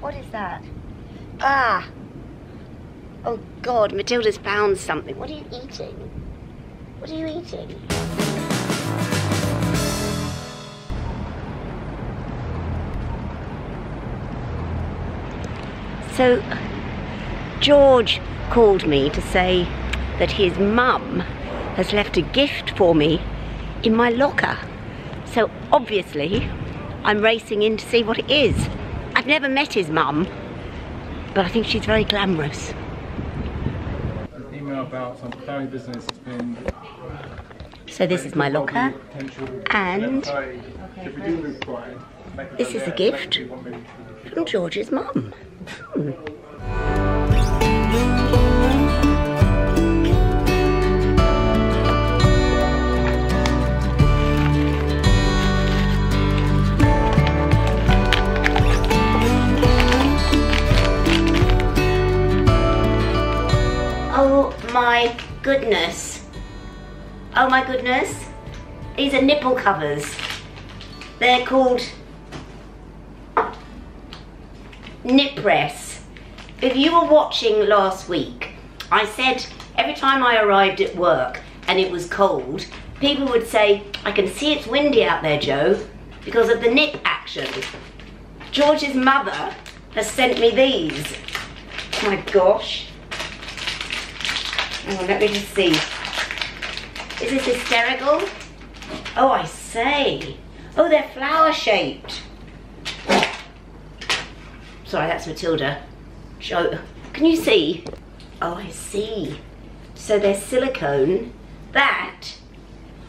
What is that? Ah! Oh God, Matilda's found something. What are you eating? What are you eating? So, George called me to say that his mum has left a gift for me in my locker. So obviously, I'm racing in to see what it is. I've never met his mum, but I think she's very glamorous. An email about some family business has been. So this is my locker, and If we do move quiet, make it this is a gift make it one minute. from George's mum. Hmm. Goodness. Oh my goodness. These are nipple covers. They're called nip Nipress. If you were watching last week, I said every time I arrived at work and it was cold, people would say, I can see it's windy out there, Jo, because of the nip action. George's mother has sent me these. Oh my gosh. Let me just see. Is this hysterical? Oh, I say. Oh, they're flower shaped. Sorry, that's Matilda. Show. Oh, can you see? Oh, I see. So they're silicone. That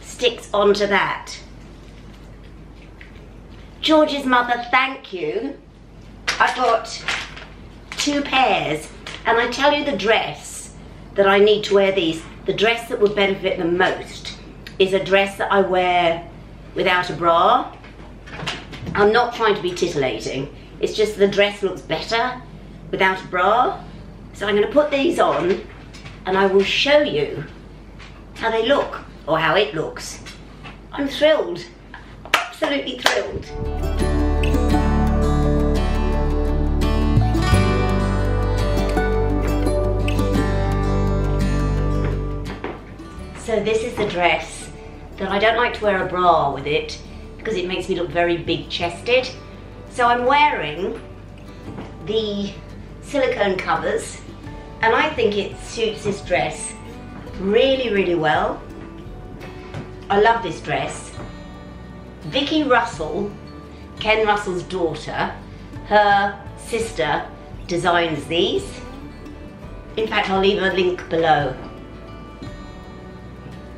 sticks onto that. George's mother, thank you. I got two pairs, and I tell you the dress that I need to wear these, the dress that would benefit the most is a dress that I wear without a bra. I'm not trying to be titillating. It's just the dress looks better without a bra. So I'm going to put these on and I will show you how they look or how it looks. I'm thrilled. Absolutely thrilled. So this is the dress that I don't like to wear a bra with it because it makes me look very big chested. So I'm wearing the silicone covers and I think it suits this dress really, really well. I love this dress. Vicky Russell, Ken Russell's daughter, her sister designs these. In fact, I'll leave a link below.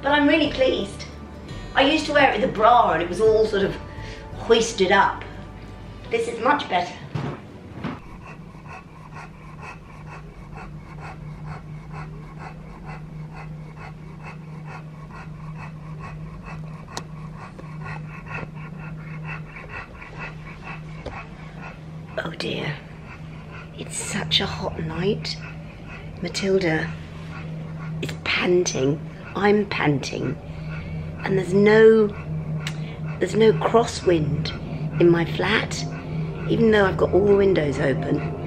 But I'm really pleased. I used to wear it with a bra and it was all sort of hoisted up. This is much better. Oh dear. It's such a hot night. Matilda is panting. I'm panting. And there's no there's no crosswind in my flat, even though I've got all the windows open.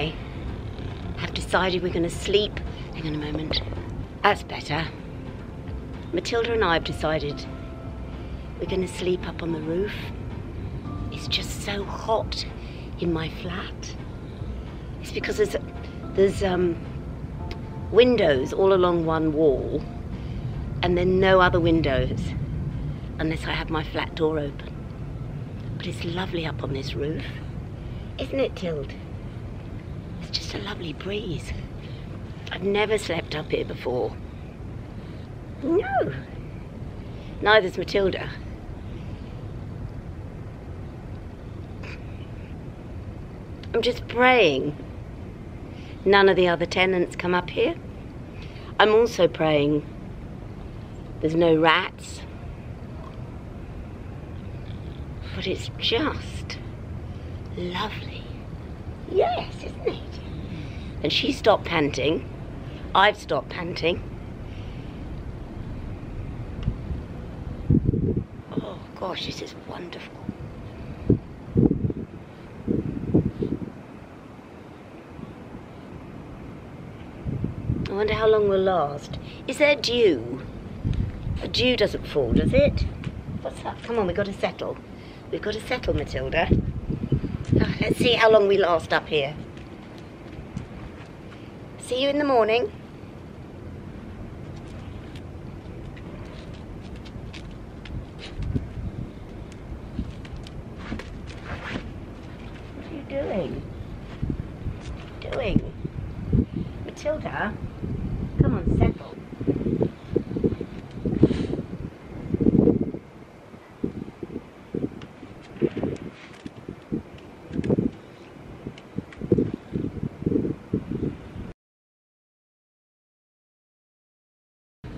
Matilda I have decided we're going to sleep. Hang on a moment. That's better. Matilda and I have decided we're going to sleep up on the roof. It's just so hot in my flat. It's because there's there's um, windows all along one wall, and then no other windows unless I have my flat door open. But it's lovely up on this roof, isn't it, Tild? Just a lovely breeze. I've never slept up here before. No. Neither's Matilda. I'm just praying none of the other tenants come up here. I'm also praying there's no rats. But it's just lovely. Yes, isn't it? And she stopped panting. I've stopped panting. Oh gosh, this is wonderful. I wonder how long will last. Is there dew? A dew doesn't fall, does it? What's that? Come on, we've got to settle. We've got to settle, Matilda. Ah, let's see how long we last up here. See you in the morning. What are you doing? Doing? Matilda? Come on, settle.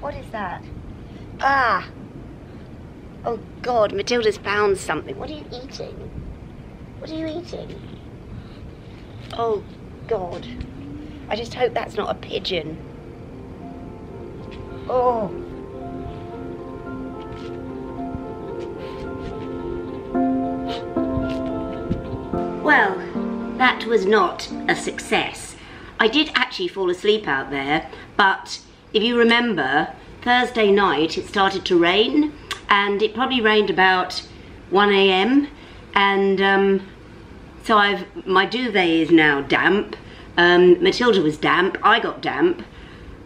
What is that? Ah! Oh God, Matilda's found something. What are you eating? What are you eating? Oh God. I just hope that's not a pigeon. Oh. Well, that was not a success. I did actually fall asleep out there, but if you remember, Thursday night it started to rain, and it probably rained about 1 a.m. And um, so I've my duvet is now damp. Um, Matilda was damp. I got damp,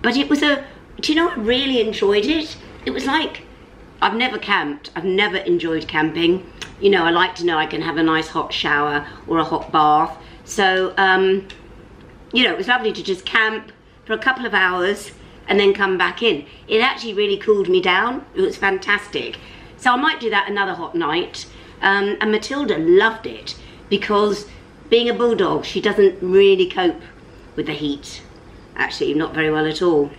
but it was a. Do you know? I really enjoyed it. It was like I've never camped. I've never enjoyed camping. You know, I like to know I can have a nice hot shower or a hot bath. So, um, you know, it was lovely to just camp for a couple of hours and then come back in. It actually really cooled me down. It was fantastic. So I might do that another hot night. Um, and Matilda loved it because being a bulldog, she doesn't really cope with the heat. Actually, not very well at all.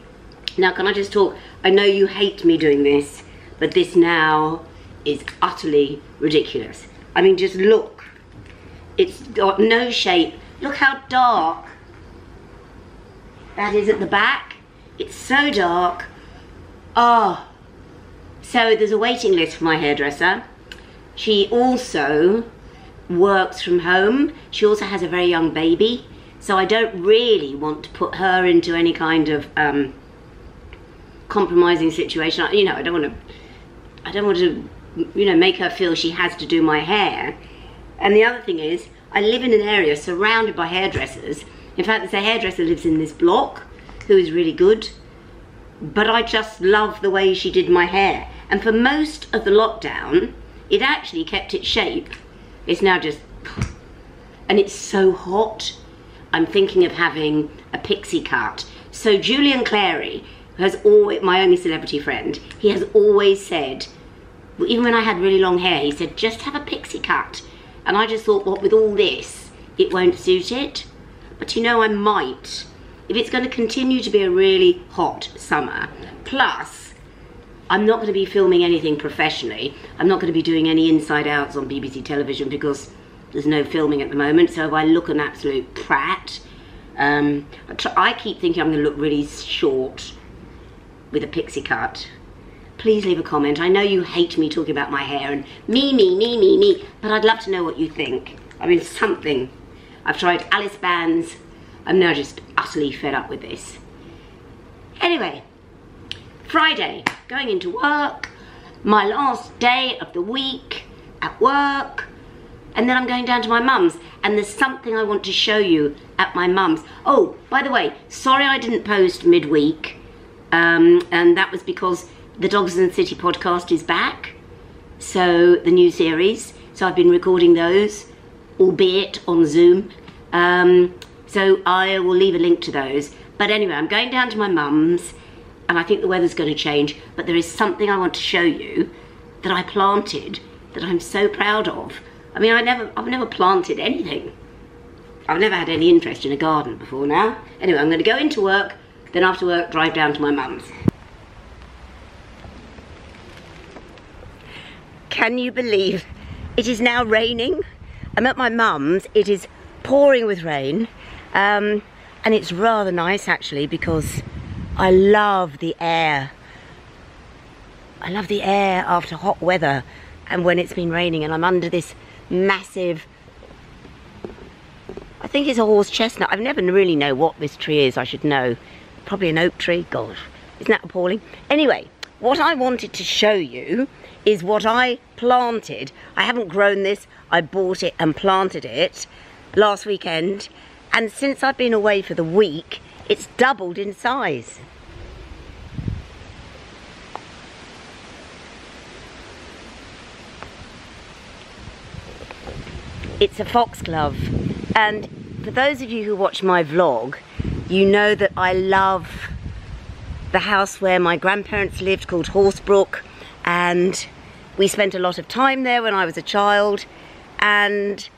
Now, can I just talk? I know you hate me doing this, but this now is utterly ridiculous. I mean, just look. It's got no shape. Look how dark that is at the back. It's so dark. Oh. So there's a waiting list for my hairdresser. She also works from home. She also has a very young baby. So I don't really want to put her into any kind of um, compromising situation. You know, I don't want to. I don't want to, you know, make her feel she has to do my hair. And the other thing is, I live in an area surrounded by hairdressers. In fact, there's a hairdresser lives in this block who is really good. But I just love the way she did my hair. And for most of the lockdown, it actually kept its shape. It's now just, and it's so hot. I'm thinking of having a pixie cut. So Julian Clary has always, my only celebrity friend, he has always said, even when I had really long hair, he said, just have a pixie cut. And I just thought, what, with all this, it won't suit it. But you know, I might. If it's going to continue to be a really hot summer, plus I'm not going to be filming anything professionally. I'm not going to be doing any inside outs on BBC television because there's no filming at the moment. So if I look an absolute prat, um, I, try, I keep thinking I'm going to look really short with a pixie cut. Please leave a comment. I know you hate me talking about my hair and me, me, me, me, me, but I'd love to know what you think. I mean, something. I've tried Alice bands. I'm now just utterly fed up with this. Anyway, Friday, going into work, my last day of the week at work, and then I'm going down to my mum's, and there's something I want to show you at my mum's. Oh, by the way, sorry I didn't post midweek, um, and that was because the Dogs and the City podcast is back, so the new series. So I've been recording those, albeit on Zoom. Um, so I will leave a link to those. But anyway, I'm going down to my mum's and I think the weather's going to change, but there is something I want to show you that I planted that I'm so proud of. I mean, I never, I've never planted anything. I've never had any interest in a garden before now. Anyway, I'm going to go into work, then after work, drive down to my mum's. Can you believe it is now raining? I'm at my mum's, it is pouring with rain, um, and it's rather nice actually because I love the air. I love the air after hot weather and when it's been raining and I'm under this massive I think it's a horse chestnut. I've never really know what this tree is. I should know. Probably an oak tree. Gosh, isn't that appalling? Anyway, what I wanted to show you is what I planted. I haven't grown this. I bought it and planted it last weekend. And since I've been away for the week, it's doubled in size. It's a foxglove. And for those of you who watch my vlog, you know that I love the house where my grandparents lived called Horsebrook and we spent a lot of time there when I was a child and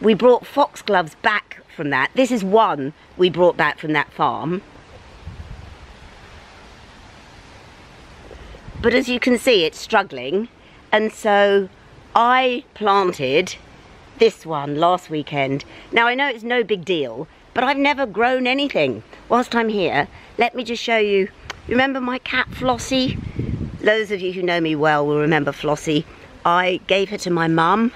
we brought foxgloves back from that. This is one we brought back from that farm. But as you can see, it's struggling. And so I planted this one last weekend. Now I know it's no big deal, but I've never grown anything. Whilst I'm here, let me just show you, remember my cat Flossie? Those of you who know me well will remember Flossie. I gave her to my mum.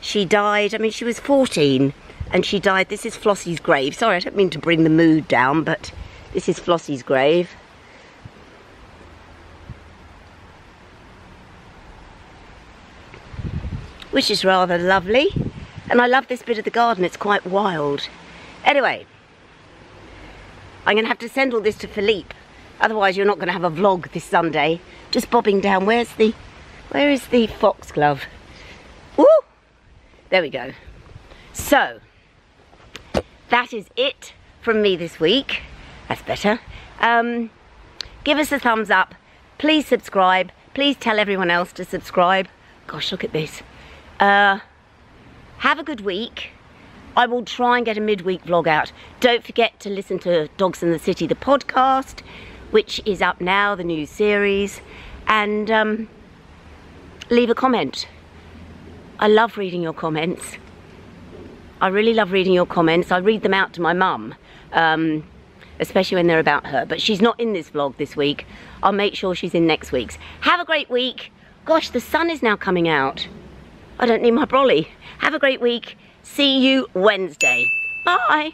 She died, I mean she was 14 and she died. This is Flossie's grave. Sorry, I don't mean to bring the mood down, but this is Flossie's grave. Which is rather lovely. And I love this bit of the garden, it's quite wild. Anyway, I'm going to have to send all this to Filipe. Otherwise you're not going to have a vlog this Sunday. Just bobbing down. Where's the, where is the foxglove? Woo! There we go. So, that is it from me this week. That's better. Um, give us a thumbs up. Please subscribe. Please tell everyone else to subscribe. Gosh, look at this. Uh, have a good week. I will try and get a midweek vlog out. Don't forget to listen to Dogs and the City, the podcast, which is up now, the new series. And um, leave a comment. I love reading your comments. I really love reading your comments. I read them out to my mum, um, especially when they're about her. But she's not in this vlog this week. I'll make sure she's in next week's. Have a great week. Gosh, the sun is now coming out. I don't need my brolly. Have a great week. See you Wednesday. Bye.